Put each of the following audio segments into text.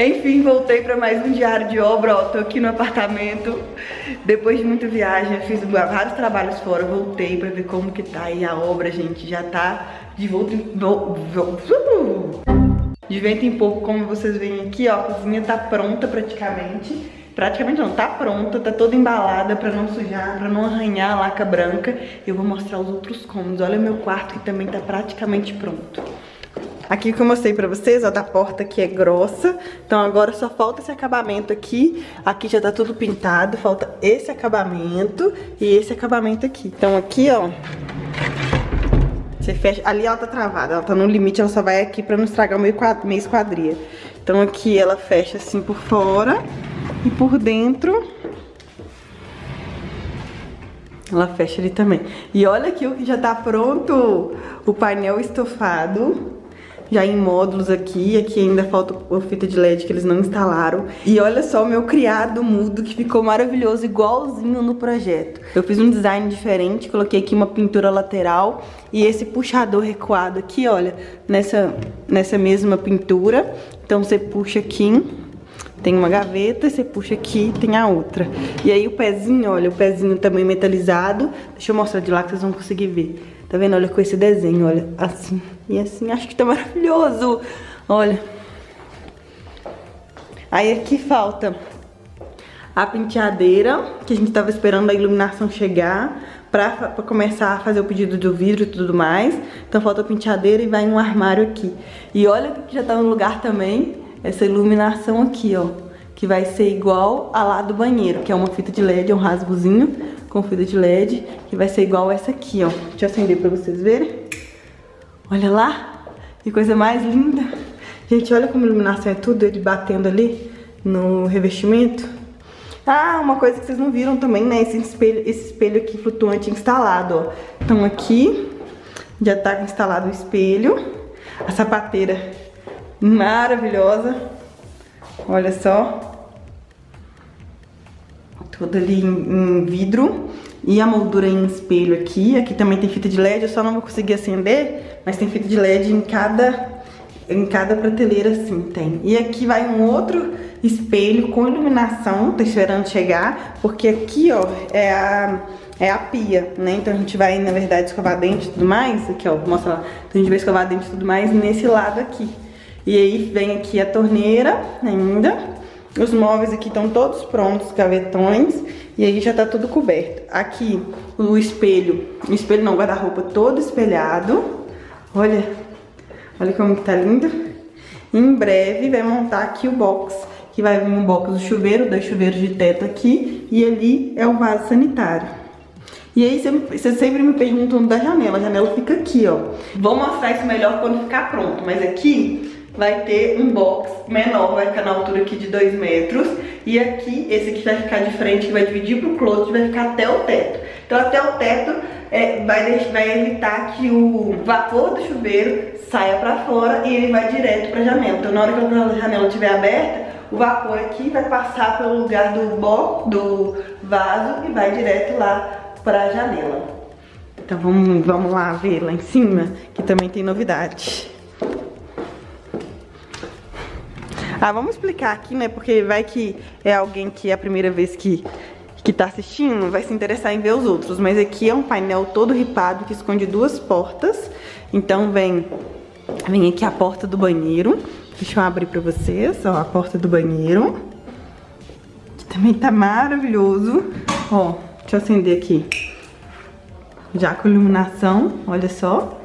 Enfim, voltei para mais um diário de obra, ó, tô aqui no apartamento, depois de muita viagem, fiz vários trabalhos fora, voltei para ver como que tá aí a obra, gente, já tá de volta em... De vento em pouco, como vocês veem aqui, ó, a cozinha tá pronta praticamente, praticamente não, tá pronta, tá toda embalada pra não sujar, pra não arranhar a laca branca. Eu vou mostrar os outros cômodos, olha meu quarto que também tá praticamente pronto. Aqui que eu mostrei pra vocês, ó, da porta que é grossa. Então agora só falta esse acabamento aqui. Aqui já tá tudo pintado, falta esse acabamento e esse acabamento aqui. Então aqui, ó, você fecha... Ali ela tá travada, ela tá no limite, ela só vai aqui pra não estragar meio, quadr... meio esquadria. Então aqui ela fecha assim por fora e por dentro... Ela fecha ali também. E olha aqui o que já tá pronto, o painel estofado já em módulos aqui. Aqui ainda falta a fita de LED que eles não instalaram. E olha só o meu criado mudo que ficou maravilhoso, igualzinho no projeto. Eu fiz um design diferente, coloquei aqui uma pintura lateral e esse puxador recuado aqui, olha, nessa, nessa mesma pintura. Então você puxa aqui, tem uma gaveta, você puxa aqui tem a outra. E aí o pezinho, olha, o pezinho também metalizado. Deixa eu mostrar de lá que vocês vão conseguir ver. Tá vendo? Olha com esse desenho, olha, assim. E assim, acho que tá maravilhoso. Olha. Aí aqui falta a penteadeira, que a gente tava esperando a iluminação chegar pra, pra começar a fazer o pedido do vidro e tudo mais. Então falta a penteadeira e vai um armário aqui. E olha que já tá no lugar também, essa iluminação aqui, ó. Que vai ser igual a lá do banheiro, que é uma fita de LED, é um rasgozinho com fita de LED, que vai ser igual essa aqui, ó. Deixa eu acender pra vocês verem. Olha lá, que coisa mais linda. Gente, olha como a iluminação é tudo, ele batendo ali no revestimento. Ah, uma coisa que vocês não viram também, né? Esse espelho, esse espelho aqui flutuante instalado, ó. Então aqui já tá instalado o espelho. A sapateira maravilhosa. Olha só toda ali em, em vidro. E a moldura em espelho aqui. Aqui também tem fita de LED, eu só não vou conseguir acender, mas tem fita de LED em cada, em cada prateleira assim, tem. E aqui vai um outro espelho com iluminação, tô esperando chegar, porque aqui, ó, é a, é a pia, né? Então a gente vai, na verdade, escovar dente e tudo mais. Aqui, ó, vou mostrar lá. Então a gente vai escovar dente e tudo mais nesse lado aqui. E aí vem aqui a torneira ainda. Os móveis aqui estão todos prontos, gavetões, e aí já tá tudo coberto. Aqui o espelho, o espelho não, guarda-roupa todo espelhado. Olha, olha como que tá lindo. Em breve vai montar aqui o box, que vai vir um box do chuveiro, dois chuveiros de teto aqui, e ali é o vaso sanitário. E aí vocês sempre me perguntam da janela, a janela fica aqui, ó. Vou mostrar isso melhor quando ficar pronto, mas aqui vai ter um box menor, vai ficar na altura aqui de 2 metros. E aqui, esse aqui vai ficar de frente, que vai dividir pro closet, vai ficar até o teto. Então até o teto é, vai, vai evitar que o vapor do chuveiro saia pra fora e ele vai direto pra janela. Então na hora que a janela estiver aberta, o vapor aqui vai passar pelo lugar do box, do vaso e vai direto lá pra janela. Então vamos, vamos lá ver lá em cima, que também tem novidade. Ah, vamos explicar aqui, né? Porque vai que é alguém que é a primeira vez que, que tá assistindo, vai se interessar em ver os outros. Mas aqui é um painel todo ripado que esconde duas portas. Então vem, vem aqui a porta do banheiro. Deixa eu abrir pra vocês, ó, a porta do banheiro. Que também tá maravilhoso. Ó, deixa eu acender aqui. Já com iluminação, olha só.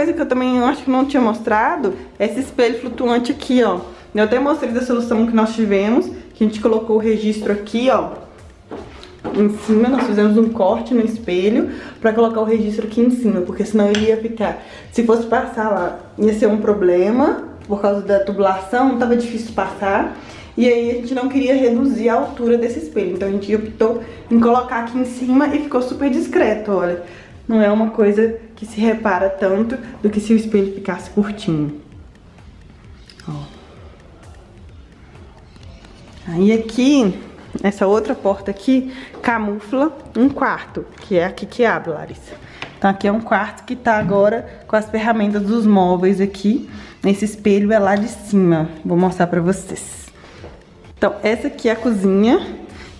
coisa que eu também acho que não tinha mostrado é esse espelho flutuante aqui, ó. Eu até mostrei da solução que nós tivemos, que a gente colocou o registro aqui, ó. Em cima, nós fizemos um corte no espelho pra colocar o registro aqui em cima, porque senão ele ia ficar... Se fosse passar lá, ia ser um problema, por causa da tubulação, tava difícil passar. E aí a gente não queria reduzir a altura desse espelho, então a gente optou em colocar aqui em cima e ficou super discreto, olha. Não é uma coisa que se repara tanto do que se o espelho ficasse curtinho. Ó. Aí aqui, essa outra porta aqui, camufla um quarto, que é aqui que abre, Larissa. Então aqui é um quarto que tá agora com as ferramentas dos móveis aqui. Esse espelho é lá de cima. Vou mostrar pra vocês. Então essa aqui é a cozinha,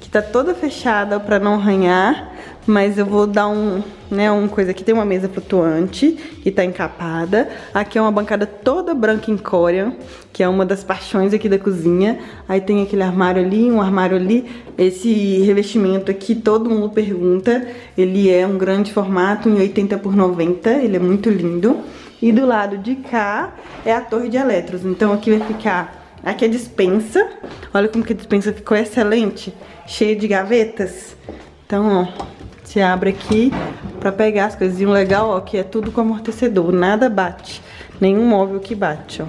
que tá toda fechada pra não arranhar. Mas eu vou dar um, né, uma coisa aqui. Tem uma mesa flutuante que tá encapada. Aqui é uma bancada toda branca em córea, que é uma das paixões aqui da cozinha. Aí tem aquele armário ali, um armário ali. Esse revestimento aqui, todo mundo pergunta. Ele é um grande formato, em 80 por 90. Ele é muito lindo. E do lado de cá é a torre de eletros. Então aqui vai ficar... Aqui é a dispensa. Olha como que a dispensa ficou excelente. Cheia de gavetas. Então, ó, você abre aqui pra pegar as coisas. E um legal, ó, que é tudo com amortecedor. Nada bate. Nenhum móvel que bate, ó.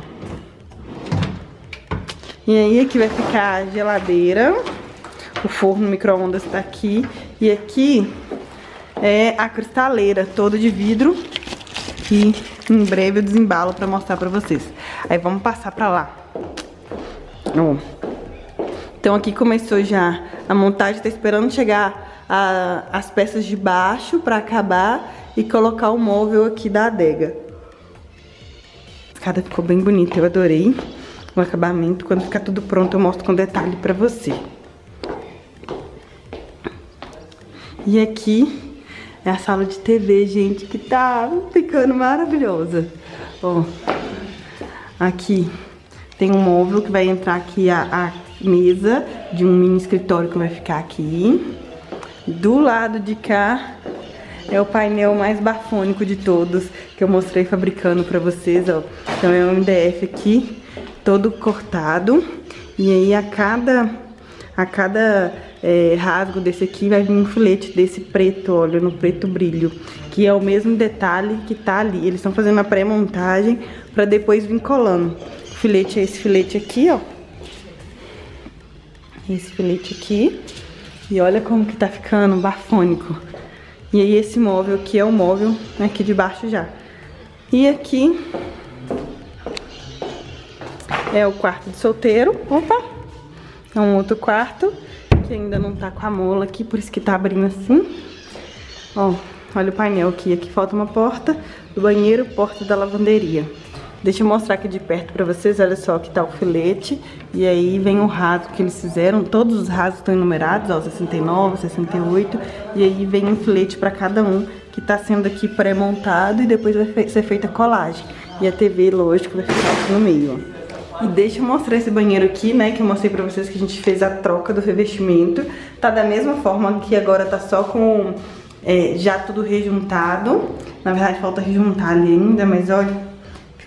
E aí aqui vai ficar a geladeira. O forno micro-ondas tá aqui. E aqui é a cristaleira toda de vidro. E em breve eu desembalo pra mostrar pra vocês. Aí vamos passar pra lá. Então aqui começou já a montagem, tá esperando chegar a, as peças de baixo para acabar e colocar o móvel aqui da adega. A escada ficou bem bonita, eu adorei o acabamento. Quando ficar tudo pronto eu mostro com detalhe pra você. E aqui é a sala de TV, gente, que tá ficando maravilhosa. Ó, aqui tem um móvel que vai entrar aqui a, a mesa de um mini escritório que vai ficar aqui. Do lado de cá é o painel mais bafônico de todos, que eu mostrei fabricando pra vocês, ó. Então é um MDF aqui, todo cortado. E aí a cada, a cada é, rasgo desse aqui vai vir um filete desse preto, olha, no preto brilho. Que é o mesmo detalhe que tá ali. Eles estão fazendo a pré-montagem pra depois vir colando. O filete é esse filete aqui, ó. Esse filete aqui. E olha como que tá ficando bafônico. E aí esse móvel aqui é o móvel aqui de baixo já. E aqui é o quarto de solteiro. Opa! É um outro quarto que ainda não tá com a mola aqui, por isso que tá abrindo assim. Ó, olha o painel aqui. Aqui falta uma porta do banheiro, porta da lavanderia. Deixa eu mostrar aqui de perto pra vocês, olha só, aqui tá o filete. E aí vem o rasgo que eles fizeram, todos os rasgos estão enumerados, ó, 69, 68. E aí vem um filete pra cada um, que tá sendo aqui pré-montado e depois vai ser feita a colagem. E a TV, lógico, vai ficar aqui no meio, ó. E deixa eu mostrar esse banheiro aqui, né, que eu mostrei pra vocês que a gente fez a troca do revestimento. Tá da mesma forma que agora tá só com é, já tudo rejuntado. Na verdade falta rejuntar ali ainda, mas olha,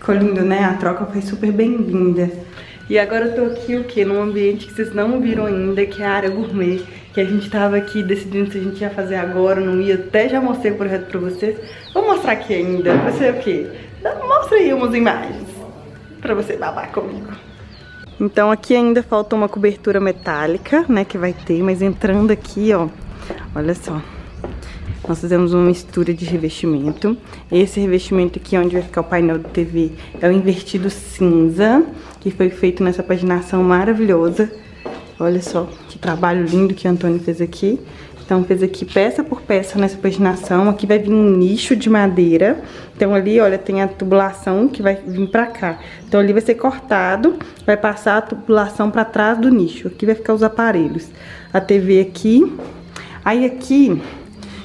Ficou lindo, né? A troca foi super bem-vinda. E agora eu tô aqui, o quê? Num ambiente que vocês não viram ainda, que é a área gourmet. Que a gente tava aqui decidindo se a gente ia fazer agora, não ia. Até já mostrei o projeto pra vocês. Vou mostrar aqui ainda. Vai ser o quê? Mostra aí umas imagens. Pra você babar comigo. Então aqui ainda falta uma cobertura metálica, né? Que vai ter. Mas entrando aqui, ó. Olha só. Nós fizemos uma mistura de revestimento. Esse revestimento aqui, onde vai ficar o painel de TV, é o invertido cinza, que foi feito nessa paginação maravilhosa. Olha só que trabalho lindo que o Antônio fez aqui. Então fez aqui peça por peça nessa paginação. Aqui vai vir um nicho de madeira. Então ali, olha, tem a tubulação que vai vir pra cá. Então ali vai ser cortado, vai passar a tubulação pra trás do nicho. Aqui vai ficar os aparelhos. A TV aqui. Aí aqui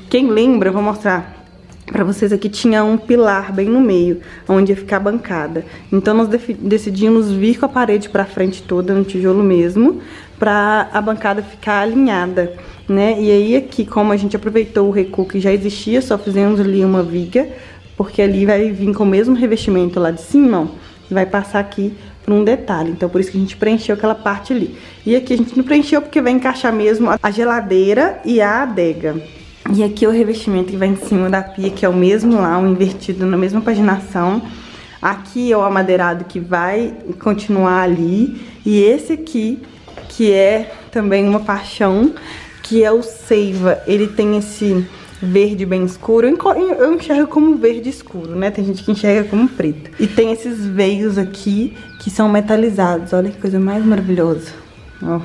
quem lembra, eu vou mostrar para vocês aqui, tinha um pilar bem no meio, onde ia ficar a bancada. Então nós decidimos vir com a parede para frente toda, no tijolo mesmo, para a bancada ficar alinhada, né? E aí aqui, como a gente aproveitou o recuo que já existia, só fizemos ali uma viga, porque ali vai vir com o mesmo revestimento lá de cima, ó, vai passar aqui por um detalhe. Então por isso que a gente preencheu aquela parte ali. E aqui a gente não preencheu porque vai encaixar mesmo a geladeira e a adega. E aqui é o revestimento que vai em cima da pia, que é o mesmo lá, o invertido na mesma paginação. Aqui é o amadeirado que vai continuar ali. E esse aqui, que é também uma paixão, que é o Seiva. Ele tem esse verde bem escuro. Eu enxergo como verde escuro, né? Tem gente que enxerga como preto. E tem esses veios aqui que são metalizados. Olha que coisa mais maravilhosa. Ó.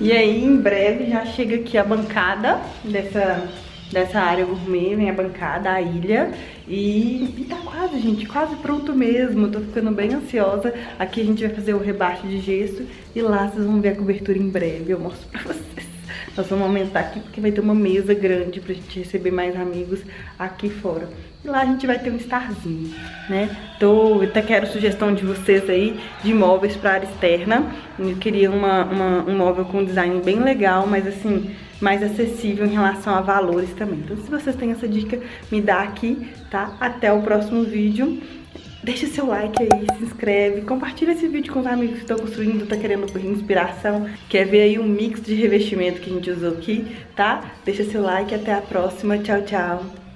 E aí, em breve, já chega aqui a bancada dessa, dessa área gourmet, minha bancada, a ilha. E, e tá quase, gente, quase pronto mesmo. Tô ficando bem ansiosa. Aqui a gente vai fazer o rebaixo de gesso e lá vocês vão ver a cobertura em breve. Eu mostro pra vocês. Nós vamos aumentar aqui porque vai ter uma mesa grande pra gente receber mais amigos aqui fora. E lá a gente vai ter um starzinho, né? Tô, até quero sugestão de vocês aí de móveis pra área externa. Eu queria uma, uma, um móvel com design bem legal, mas assim, mais acessível em relação a valores também. Então se vocês têm essa dica, me dá aqui, tá? Até o próximo vídeo. Deixa seu like aí, se inscreve, compartilha esse vídeo com os amigos que estão construindo, tá querendo inspiração, quer ver aí um mix de revestimento que a gente usou aqui, tá? Deixa seu like, até a próxima, tchau, tchau!